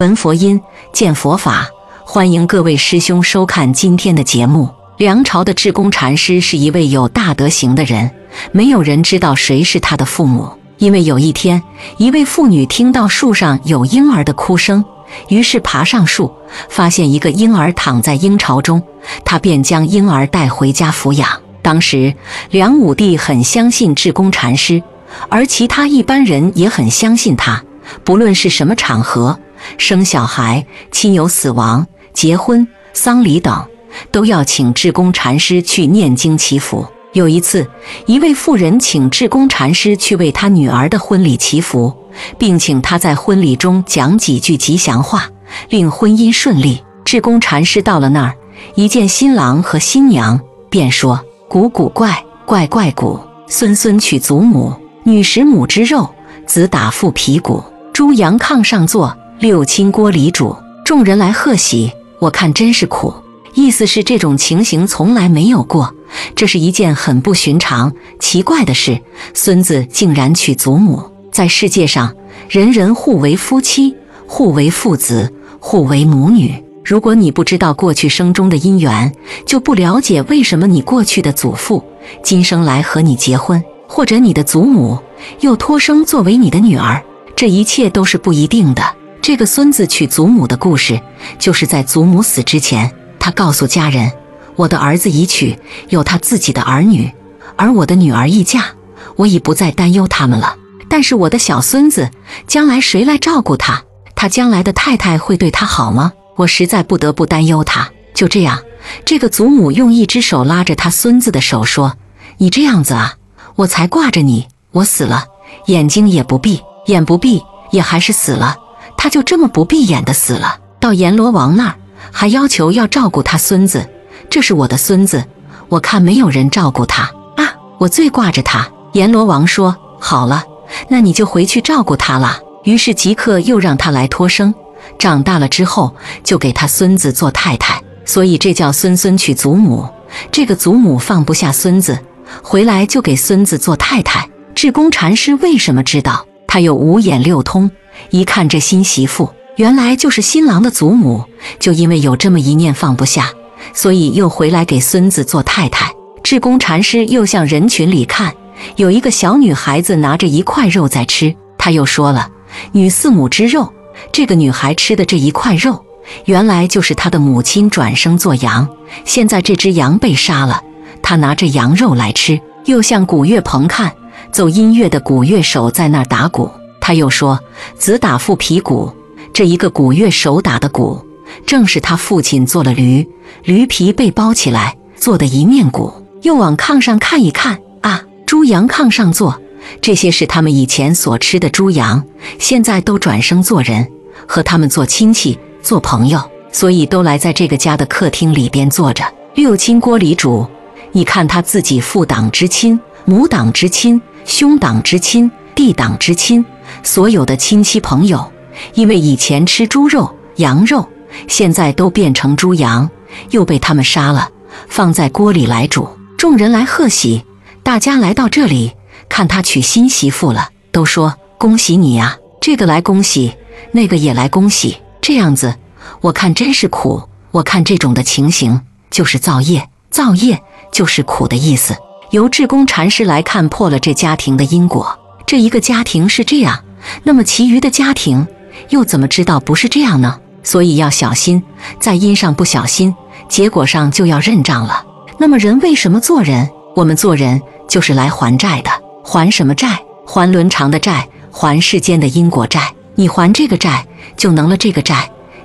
闻佛音，见佛法。欢迎各位师兄收看今天的节目。梁朝的智公禅师是一位有大德行的人，没有人知道谁是他的父母。因为有一天，一位妇女听到树上有婴儿的哭声，于是爬上树，发现一个婴儿躺在婴巢中，她便将婴儿带回家抚养。当时，梁武帝很相信智公禅师，而其他一般人也很相信他。不论是什么场合，生小孩、亲友死亡。结婚、丧礼等，都要请智公禅师去念经祈福。有一次，一位妇人请智公禅师去为他女儿的婚礼祈福，并请他在婚礼中讲几句吉祥话，令婚姻顺利。智公禅师到了那儿，一见新郎和新娘，便说：“古古怪怪怪古，孙孙娶祖母，女食母之肉，子打父皮骨，猪羊炕上坐，六亲锅里煮。”众人来贺喜。我看真是苦，意思是这种情形从来没有过，这是一件很不寻常、奇怪的事。孙子竟然娶祖母，在世界上，人人互为夫妻，互为父子，互为母女。如果你不知道过去生中的因缘，就不了解为什么你过去的祖父今生来和你结婚，或者你的祖母又托生作为你的女儿，这一切都是不一定的。这个孙子娶祖母的故事，就是在祖母死之前，他告诉家人：“我的儿子已娶，有他自己的儿女，而我的女儿已嫁，我已不再担忧他们了。但是我的小孙子将来谁来照顾他？他将来的太太会对他好吗？我实在不得不担忧他。”就这样，这个祖母用一只手拉着他孙子的手说：“你这样子啊，我才挂着你。我死了，眼睛也不闭，眼不闭也还是死了。”他就这么不闭眼的死了。到阎罗王那儿，还要求要照顾他孙子。这是我的孙子，我看没有人照顾他啊，我最挂着他。阎罗王说：“好了，那你就回去照顾他了。”于是即刻又让他来托生。长大了之后，就给他孙子做太太。所以这叫孙孙娶祖母。这个祖母放不下孙子，回来就给孙子做太太。智公禅师为什么知道？他有五眼六通。一看这新媳妇，原来就是新郎的祖母，就因为有这么一念放不下，所以又回来给孙子做太太。智公禅师又向人群里看，有一个小女孩子拿着一块肉在吃，他又说了：“女四母之肉。”这个女孩吃的这一块肉，原来就是她的母亲转生做羊，现在这只羊被杀了，她拿着羊肉来吃。又向古月鹏看，奏音乐的古乐手在那儿打鼓。他又说：“子打父皮鼓，这一个鼓乐手打的鼓，正是他父亲做了驴，驴皮被包起来做的一面鼓。又往炕上看一看啊，猪羊炕上坐，这些是他们以前所吃的猪羊，现在都转生做人，和他们做亲戚、做朋友，所以都来在这个家的客厅里边坐着。六亲锅里煮，你看他自己父党之亲、母党之亲、兄党之亲、弟党之亲。”所有的亲戚朋友，因为以前吃猪肉、羊肉，现在都变成猪羊，又被他们杀了，放在锅里来煮。众人来贺喜，大家来到这里看他娶新媳妇了，都说恭喜你呀！这个来恭喜，那个也来恭喜，这样子，我看真是苦。我看这种的情形就是造业，造业就是苦的意思。由智公禅师来看破了这家庭的因果。这一个家庭是这样，那么其余的家庭又怎么知道不是这样呢？所以要小心，在因上不小心，结果上就要认账了。那么人为什么做人？我们做人就是来还债的。还什么债？还伦常的债，还世间的因果债。你还这个债，就能了这个债；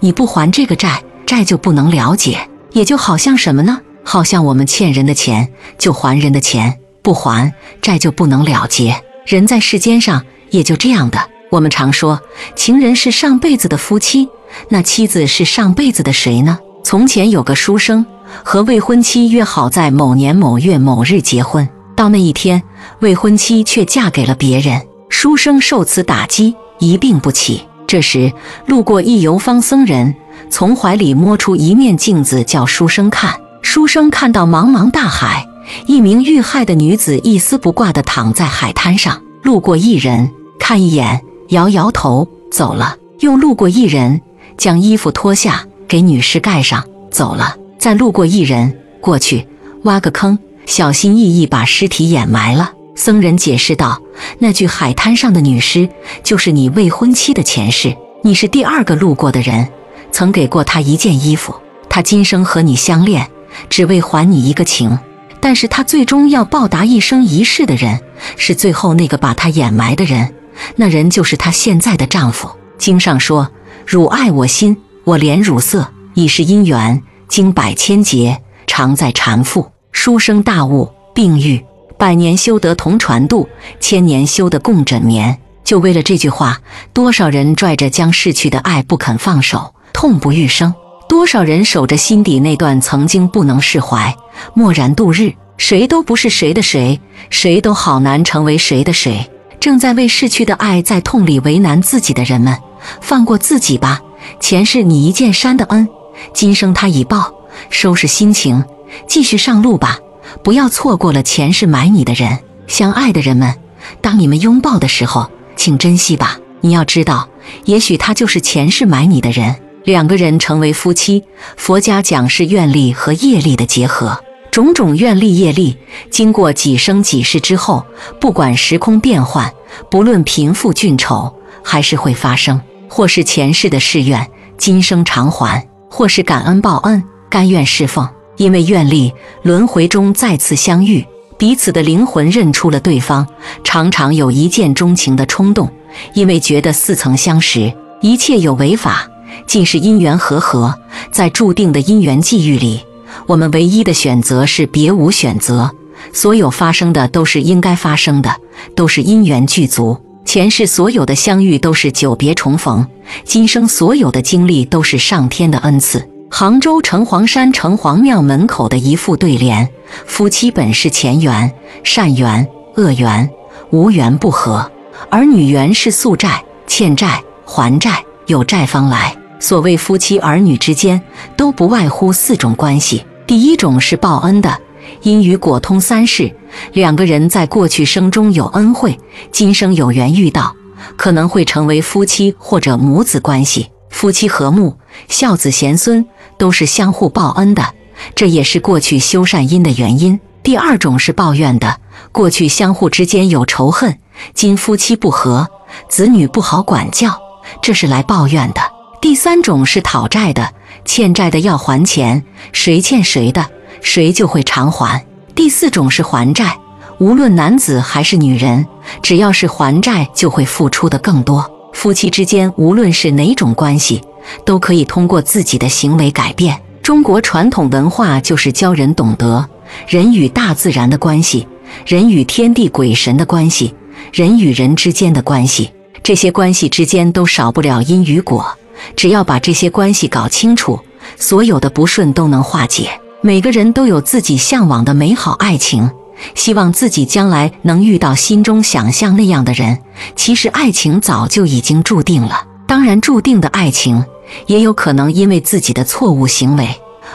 你不还这个债，债就不能了解。也就好像什么呢？好像我们欠人的钱，就还人的钱，不还债就不能了结。人在世间上也就这样的。我们常说，情人是上辈子的夫妻，那妻子是上辈子的谁呢？从前有个书生和未婚妻约好在某年某月某日结婚，到那一天，未婚妻却嫁给了别人，书生受此打击，一病不起。这时，路过一游方僧人，从怀里摸出一面镜子，叫书生看。书生看到茫茫大海。一名遇害的女子一丝不挂地躺在海滩上，路过一人看一眼，摇摇头走了。又路过一人，将衣服脱下，给女尸盖上，走了。再路过一人，过去挖个坑，小心翼翼把尸体掩埋了。僧人解释道：“那具海滩上的女尸，就是你未婚妻的前世。你是第二个路过的人，曾给过她一件衣服。她今生和你相恋，只为还你一个情。但是她最终要报答一生一世的人，是最后那个把她掩埋的人。那人就是她现在的丈夫。经上说：‘汝爱我心，我怜汝色，已是姻缘。’经百千劫，常在缠缚。书生大悟，病愈。”百年修得同船渡，千年修得共枕眠。就为了这句话，多少人拽着将逝去的爱不肯放手，痛不欲生；多少人守着心底那段曾经不能释怀，默然度日。谁都不是谁的谁，谁都好难成为谁的谁。正在为逝去的爱在痛里为难自己的人们，放过自己吧。前世你一件山的恩，今生他已报。收拾心情，继续上路吧。不要错过了前世买你的人，相爱的人们，当你们拥抱的时候，请珍惜吧。你要知道，也许他就是前世买你的人。两个人成为夫妻，佛家讲是愿力和业力的结合。种种愿力业力，经过几生几世之后，不管时空变幻，不论贫富俊丑，还是会发生。或是前世的誓愿，今生偿还；或是感恩报恩，甘愿侍奉。因为愿力轮回中再次相遇，彼此的灵魂认出了对方，常常有一见钟情的冲动。因为觉得似曾相识，一切有为法，尽是因缘和合。在注定的因缘际遇里，我们唯一的选择是别无选择。所有发生的都是应该发生的，都是因缘具足。前世所有的相遇都是久别重逢，今生所有的经历都是上天的恩赐。杭州城隍山城隍庙门口的一副对联：夫妻本是前缘，善缘、恶缘、无缘不和；儿女缘是宿债、欠债、还债，有债方来。所谓夫妻儿女之间，都不外乎四种关系。第一种是报恩的，因与果通三世，两个人在过去生中有恩惠，今生有缘遇到，可能会成为夫妻或者母子关系。夫妻和睦，孝子贤孙。都是相互报恩的，这也是过去修善因的原因。第二种是抱怨的，过去相互之间有仇恨，今夫妻不和，子女不好管教，这是来抱怨的。第三种是讨债的，欠债的要还钱，谁欠谁的，谁就会偿还。第四种是还债，无论男子还是女人，只要是还债，就会付出的更多。夫妻之间无论是哪种关系。都可以通过自己的行为改变。中国传统文化就是教人懂得人与大自然的关系，人与天地鬼神的关系，人与人之间的关系。这些关系之间都少不了因与果。只要把这些关系搞清楚，所有的不顺都能化解。每个人都有自己向往的美好爱情，希望自己将来能遇到心中想象那样的人。其实爱情早就已经注定了。当然，注定的爱情也有可能因为自己的错误行为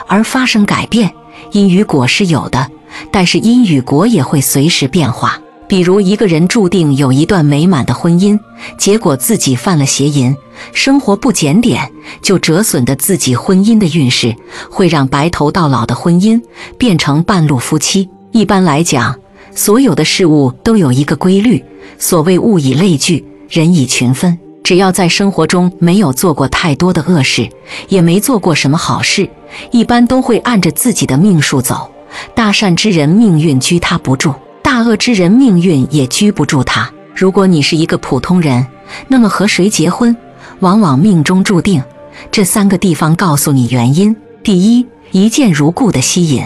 而发生改变。因与果是有的，但是因与果也会随时变化。比如，一个人注定有一段美满的婚姻，结果自己犯了邪淫，生活不检点，就折损的自己婚姻的运势，会让白头到老的婚姻变成半路夫妻。一般来讲，所有的事物都有一个规律，所谓物以类聚，人以群分。只要在生活中没有做过太多的恶事，也没做过什么好事，一般都会按着自己的命数走。大善之人命运居他不住，大恶之人命运也拘不住他。如果你是一个普通人，那么和谁结婚，往往命中注定。这三个地方告诉你原因：第一，一见如故的吸引。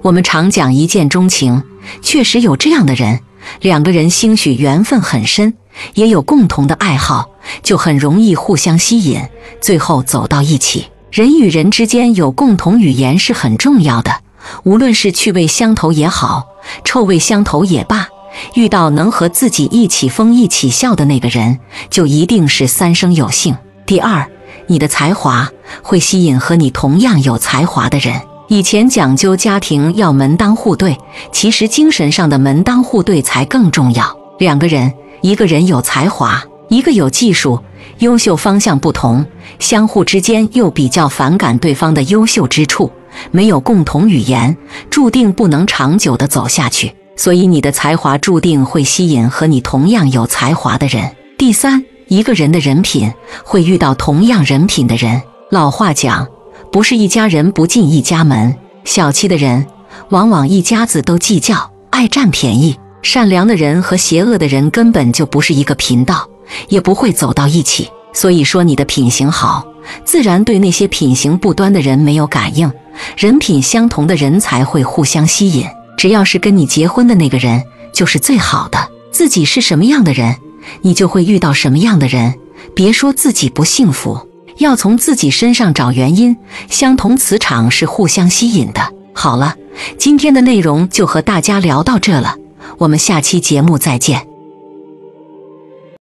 我们常讲一见钟情，确实有这样的人，两个人兴许缘分很深。也有共同的爱好，就很容易互相吸引，最后走到一起。人与人之间有共同语言是很重要的，无论是趣味相投也好，臭味相投也罢，遇到能和自己一起疯一起笑的那个人，就一定是三生有幸。第二，你的才华会吸引和你同样有才华的人。以前讲究家庭要门当户对，其实精神上的门当户对才更重要。两个人。一个人有才华，一个有技术，优秀方向不同，相互之间又比较反感对方的优秀之处，没有共同语言，注定不能长久的走下去。所以你的才华注定会吸引和你同样有才华的人。第三，一个人的人品会遇到同样人品的人。老话讲，不是一家人不进一家门。小气的人，往往一家子都计较，爱占便宜；善良的人和邪恶的人根本就不是一个频道。也不会走到一起。所以说，你的品行好，自然对那些品行不端的人没有感应。人品相同的人才会互相吸引。只要是跟你结婚的那个人，就是最好的。自己是什么样的人，你就会遇到什么样的人。别说自己不幸福，要从自己身上找原因。相同磁场是互相吸引的。好了，今天的内容就和大家聊到这了，我们下期节目再见。